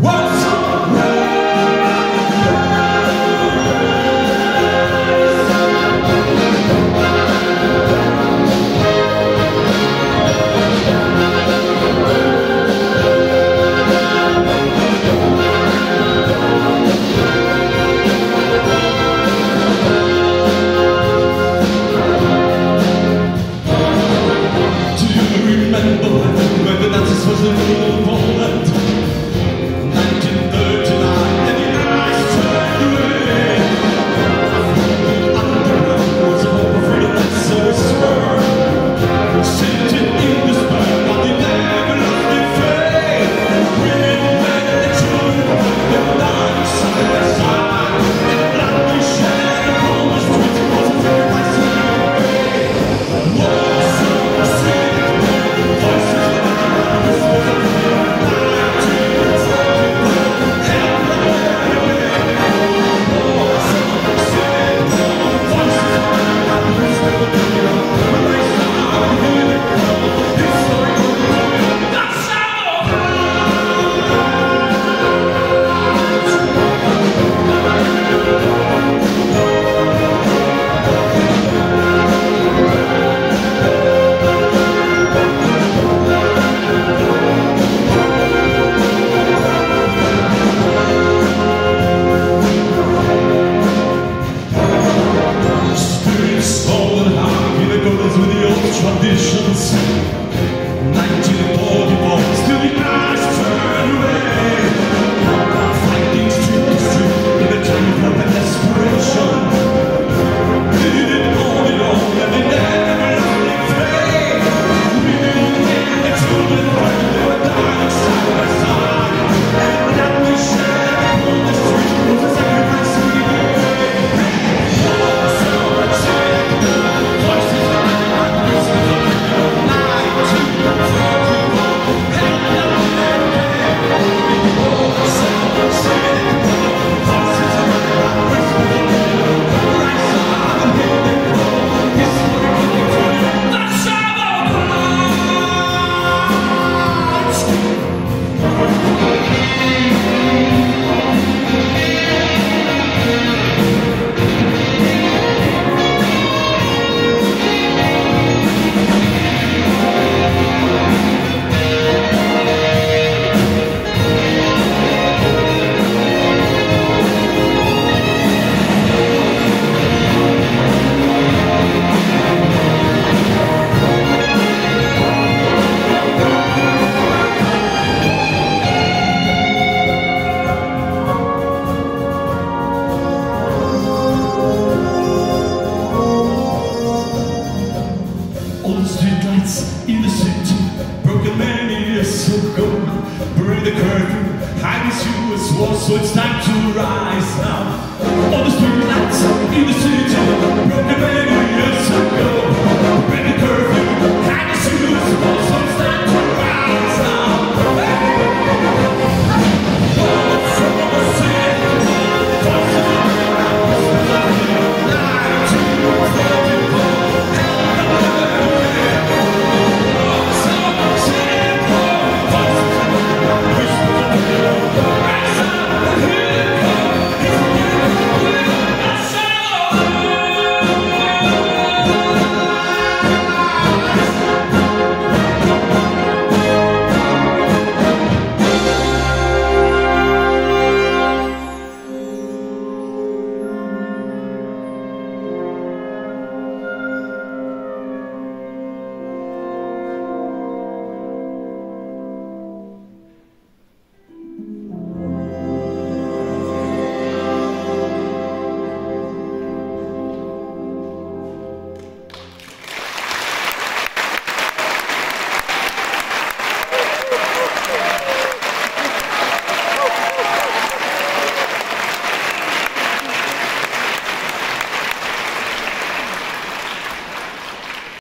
What's up? Streetlights innocent, broken man in a silk coat. Bring the curtain, hide his you as war, so it's time to rise now. On the streetlights.